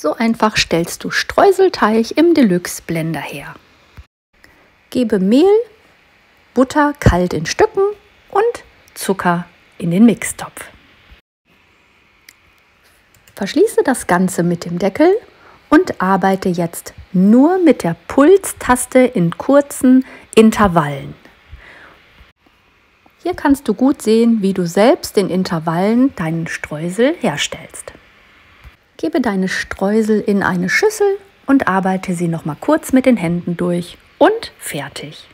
So einfach stellst du Streuselteig im Deluxe Blender her. Gebe Mehl, Butter kalt in Stücken und Zucker in den Mixtopf. Verschließe das Ganze mit dem Deckel und arbeite jetzt nur mit der Pulstaste in kurzen Intervallen. Hier kannst du gut sehen, wie du selbst in Intervallen deinen Streusel herstellst. Gebe deine Streusel in eine Schüssel und arbeite sie noch mal kurz mit den Händen durch und fertig.